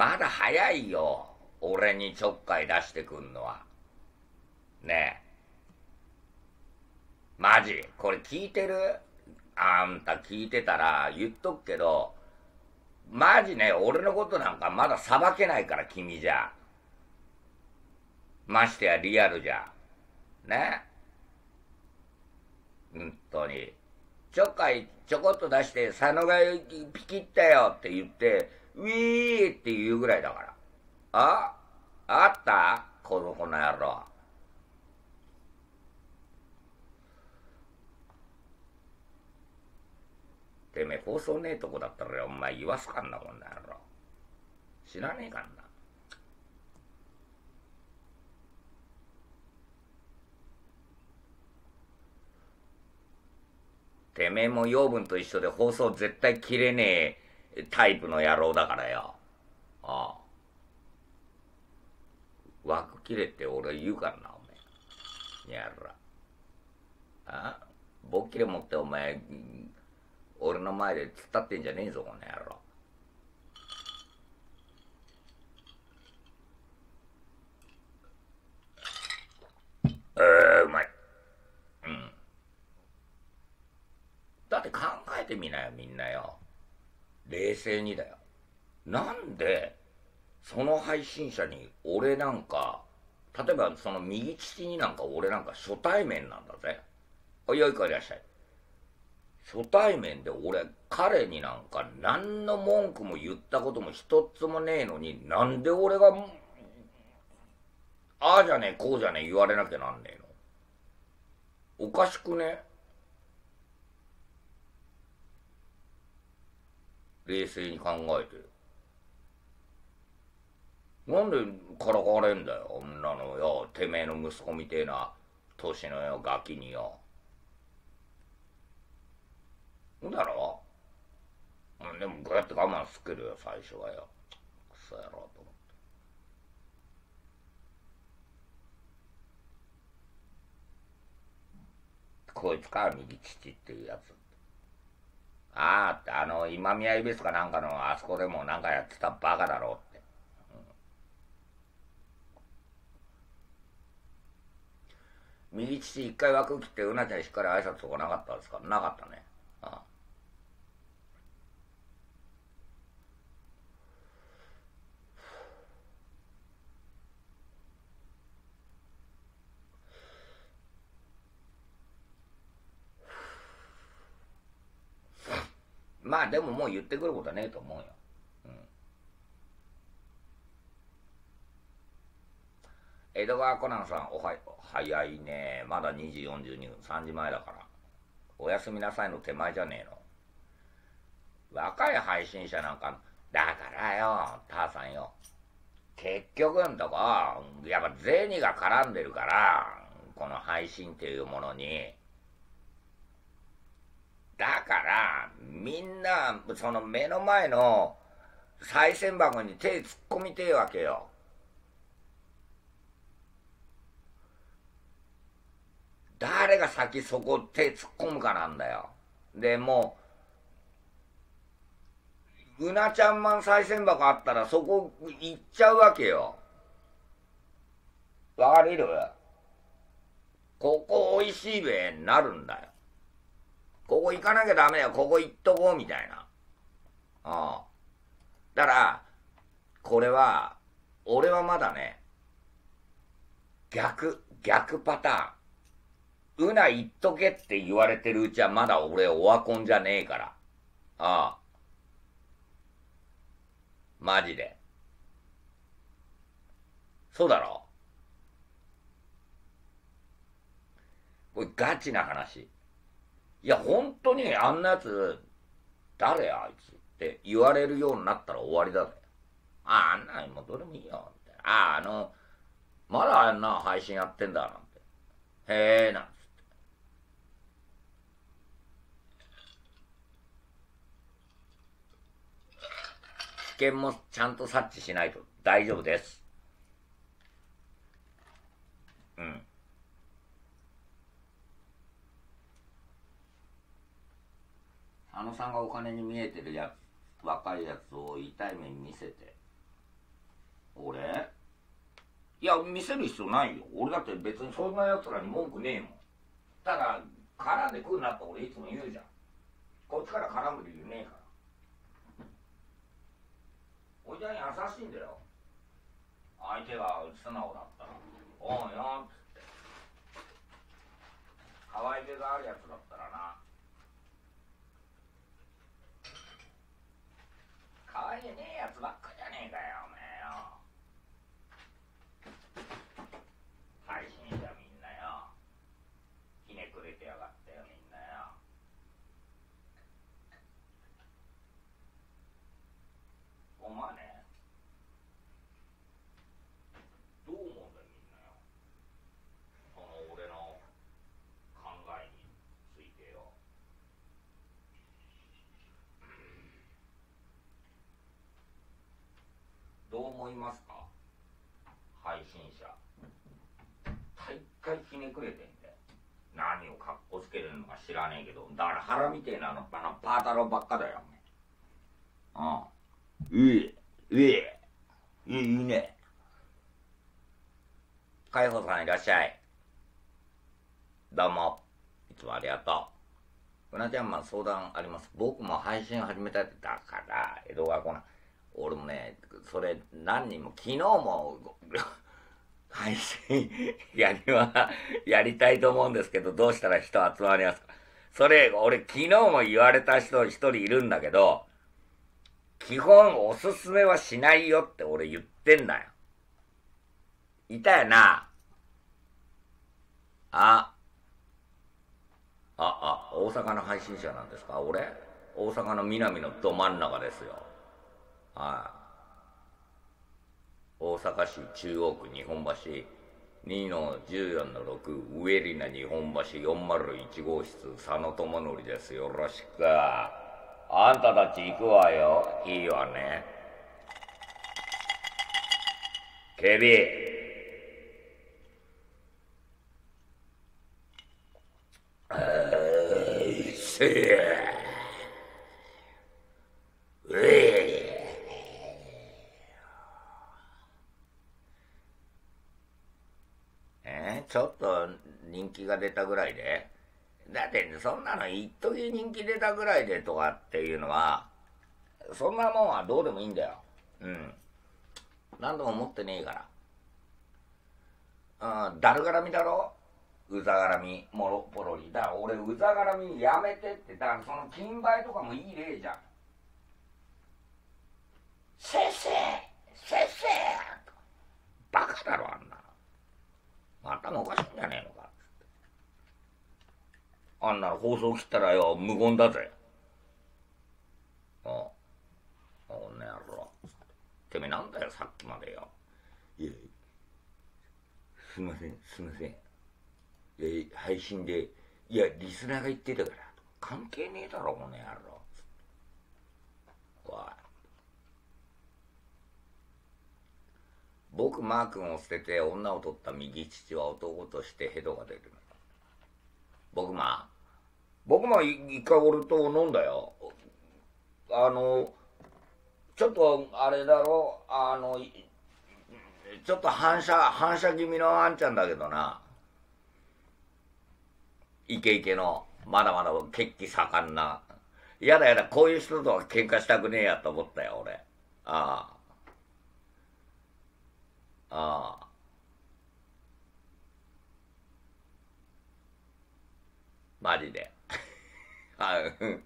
まだ早いよ。俺にちょっかい出してくんのは。ねえ。マジ、これ聞いてる？あんた聞いてたら言っとくけど、マジね、俺のことなんかまだ裁けないから君じゃ。ましてやリアルじゃ。ね本当に。ちょっかいちょこっと出して、佐野がピキったよって言って、ウィーって言うぐらいだから。ああった？この子の野郎。てめえ放送ねえとこだったらお前言わすかんなこんな野郎。知らねえかんな。てめえも養分と一緒で放送絶対切れねえタイプの野郎だからよ。ああ。枠切れって俺言うからな、お前。やら。あボッキレ持ってお前、俺の前で突っ立ってんじゃねえぞ、この野郎。え、うまい。だって考えてみなよ、みんなよ。冷静にだよ。なんで、その配信者に俺なんか、例えばその右父になんか俺なんか初対面なんだぜ。およいかいらっしゃい。初対面で俺、彼になんか何の文句も言ったことも一つもねえのに、なんで俺が、ああじゃねえ、こうじゃねえ言われなきゃなんねえの。おかしくね？冷静に考えて。なんでからかわれんだよ、女のよ、てめえの息子みてえな年のよ、ガキによ。んだろ？うん、でもこうやって我慢すけるよ、最初はよ。クソ野郎と思って。こいつか、右父っていうやつ。ああ、あの、今宮指すかなんかのあそこでもなんかやってたバカだろって。うん、右父一回枠切ってうなちゃんしっかり挨拶とかなかったんですか？なかったね。ああまあでももう言ってくることはねえと思うよ。うん。江戸川コナンさん、おは早いね。まだ2時42分、3時前だから。おやすみなさいの手前じゃねえの。若い配信者なんか、だからよ、ターさんよ。結局んとこ、やっぱ銭が絡んでるから、この配信っていうものに、だから、みんな、その目の前の賽銭箱に手突っ込みてえわけよ。誰が先そこ手突っ込むかなんだよ。で、もう、うなちゃんマン賽銭箱あったらそこ行っちゃうわけよ。わかれる？ここ美味しいべになるんだよ。ここ行かなきゃダメだよ、ここ行っとこう、みたいな。ああ。だから、これは、俺はまだね、逆、逆パターン。うな言っとけって言われてるうちはまだ俺オワコンじゃねえから。ああ。マジで。そうだろ？これガチな話。いや、本当にあんなやつ、誰あいつって言われるようになったら終わりだぜ。ああ、んなにもうどれもいいよ。みたいな。ああ、あの、まだあんな配信やってんだ、なんて。へえ、なんつって。危険もちゃんと察知しないと大丈夫です。うん。あのさんがお金に見えてるやつ若いやつを痛い目に見せて。俺？いや見せる必要ないよ。俺だって別にそんなやつらに文句ねえもん。ただ絡んで食うなって俺いつも言うじゃん。こっちから絡む理由ねえから。おいちゃん優しいんだよ。相手が素直だったら「おうよ」っつって。可愛げがあるやつだったいますか？配信者。大会ひねくれてんで。何をかっこつけるのか知らねえけど。だから腹みてえなの。あのパータローばっかだよおうん、うえうえ。いいね。海保さんいらっしゃい。どうも。いつもありがとう。うなちゃんま相談あります。僕も配信始めたってだから江戸川コナン俺もねそれ何人も昨日も 配信やりはやりたいと思うんですけどどうしたら人集まりますか。それ俺昨日も言われた人一人いるんだけど基本おすすめはしないよって俺言ってんだよ。いたよな。あ。あ、あ、大阪の配信者なんですか？俺？大阪の南のど真ん中ですよ。はい。大阪市中央区日本橋2の14の6ウエリナ日本橋401号室佐野智則です。よろしく。あんたたち行くわよ。いいわね。ケビせえうええーちょっと人気が出たぐらいで。だってそんなの一時人気出たぐらいでとかっていうのはそんなもんはどうでもいいんだよ。うん。何度も思ってねえから。うんだるがらみだろ？うざがらみ。もろポロリだから俺うざがらみやめてって。だからその金梅とかもいい例じゃん。せっせせっせバカだろあんなの。頭おかしいんじゃねえのか。あんな放送切ったらよ無言だぜ。ああおんな野郎。てめえなんだよさっきまでよ。いやすいませんすいません。え配信でいやリスナーが言ってたから関係ねえだろこの野郎。おい。僕マー君を捨てて女を取った右父は男としてヘドが出る。僕ま僕も一回俺と飲んだよ。あのちょっとあれだろ。あのちょっと反射反射気味のあんちゃんだけどな。イケイケの。まだまだ血気盛んな。やだやだこういう人とは喧嘩したくねえやと思ったよ俺。ああ。ああ。マジで。あうん。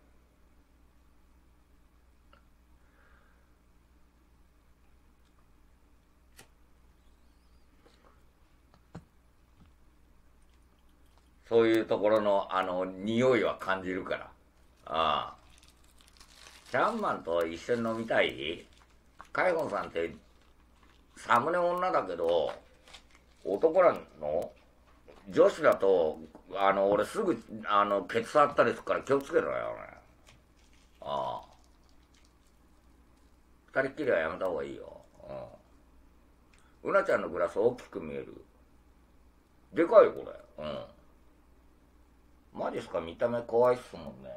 そういうところのあの匂いは感じるから。ああ。シャンマンと一緒に飲みたい？海保さんってサムネ女だけど男なの女子だとあの俺すぐあのケツ触ったりするから気をつけろよ俺ああ。二人っきりはやめた方がいいよ。うん。うなちゃんのグラス大きく見える。でかいよこれ。うん。マジっすか見た目怖いっすもんね。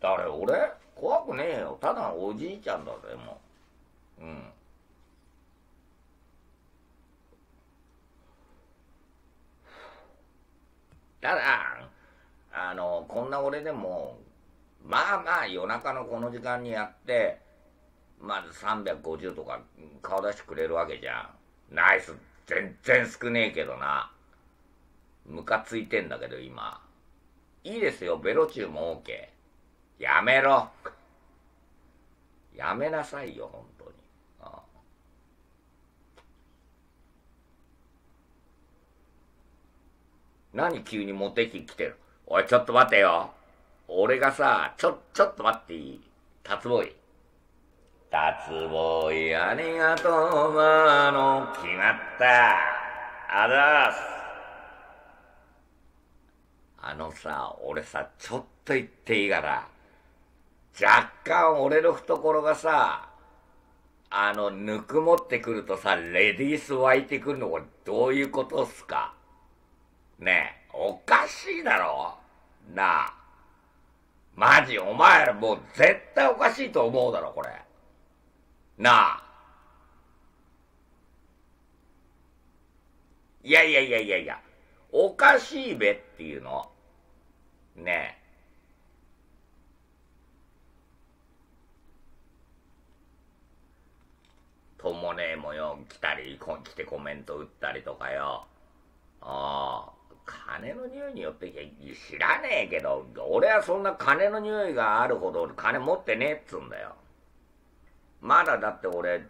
誰？俺？怖くねえよ。ただおじいちゃんだぜもう。うん。ただ、あの、こんな俺でも、まあまあ夜中のこの時間にやって、まず350とか顔出してくれるわけじゃん。ナイス、全然少ねえけどな。ムカついてんだけど今。いいですよ、ベロチューも OK。やめろ。やめなさいよ、本当に。ああ何急にモテ期来てる？おい、ちょっと待ってよ。俺がさ、ちょ、ちょっと待っていい？タツボーイ。タツボーイ、ありがとう、まあの、決まった。あざーす。あのさ、俺さ、ちょっと言っていいかな。若干俺の懐がさ、あの、ぬくもってくるとさ、レディース湧いてくるのこれどういうことっすか？ねえ、おかしいだろなあ。マジ、お前らもう絶対おかしいと思うだろ、これ。なあ。いやいやいやいやいや、おかしいべっていうの。ねえ。ともねえもよ、来たり、来てコメント打ったりとかよ。ああ、金の匂いによって知らねえけど、俺はそんな金の匂いがあるほど金持ってねえっつうんだよ。まだだって俺、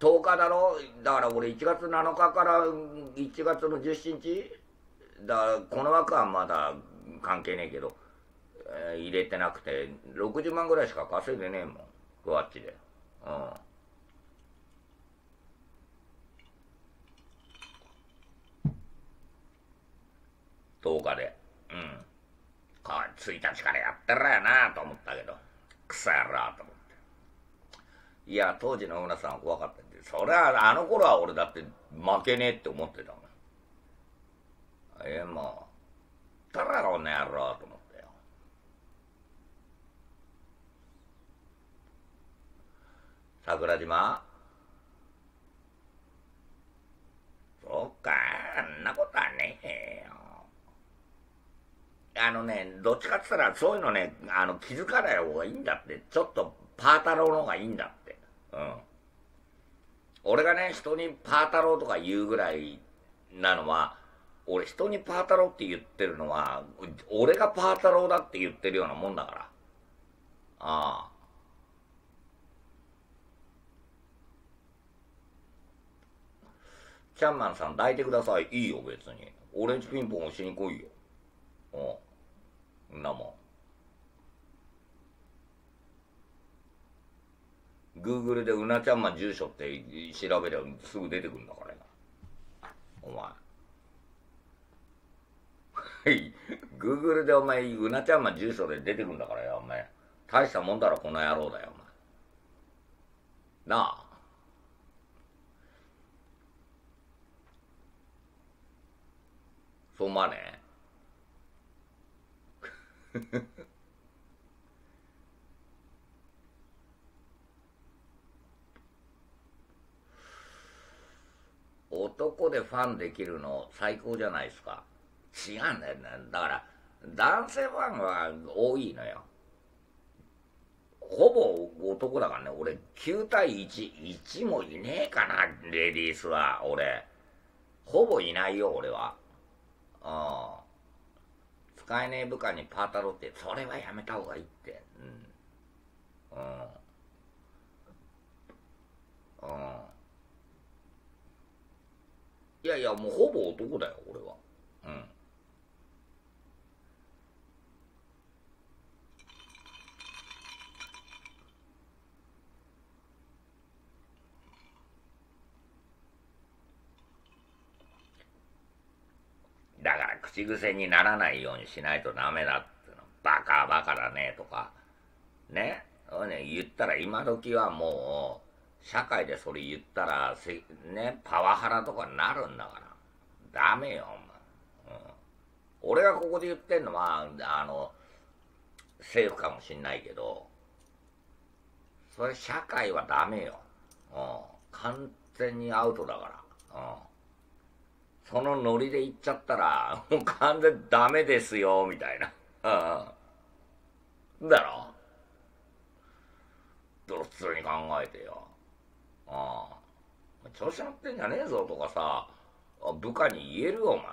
10日だろ？だから俺1月7日から1月の17日？だからこの枠はまだ関係ねえけど、えー、入れてなくて60万ぐらいしか稼いでねえもん。ふわっちで。うん。10日で。うん。これ1日からやってるやなと思ったけど、くそやろと思って。いや、当時の浦さんは怖かったんで、それは、あの頃は俺だって負けねえって思ってたもん。ええ、もう、たらこの野郎と思ってよ。桜島そっか、あんなことはねえよ。あのね、どっちかって言ったら、そういうのね、あの、気づかない方がいいんだって。ちょっと、パー太郎の方がいいんだって。うん。俺がね、人にパー太郎とか言うぐらいなのは、俺人にパー太郎って言ってるのは、俺がパー太郎だって言ってるようなもんだから。ああ。チャンマンさん抱いてください。いいよ、別に。オレンジピンポン押しに来いよ。う。なもん。Google でうなちゃんま住所って調べればすぐ出てくるんだからな。お前。はい。Google でお前、うなちゃんま住所で出てくるんだからよ、お前。大したもんだろ、この野郎だよ、お前。なあ。そう思わね 男でファンできるの最高じゃないですか。違うんだよね。だから、男性ファンは多いのよ。ほぼ男だからね。俺、9対1、1もいねえかな、レディースは、俺。ほぼいないよ、俺は。うん。使えねえ部下にパータロって、それはやめた方がいいって。うん。うん。うん。いやいや、もうほぼ男だよ、俺は。うん。だから口癖にならないようにしないとダメだっての。バカバカだねとか。ね。ね言ったら今時はもう、社会でそれ言ったら、ね、パワハラとかになるんだから。ダメよ、お前。うん。俺がここで言ってんのは、あの、政府かもしんないけど、それ社会はダメよ。うん。完全にアウトだから。うん。そのノリで行っちゃったら、もう完全ダメですよ、みたいな。うん。だろ普通に考えてよ。ああ。調子乗ってんじゃねえぞとかさ、部下に言えるよ、お前。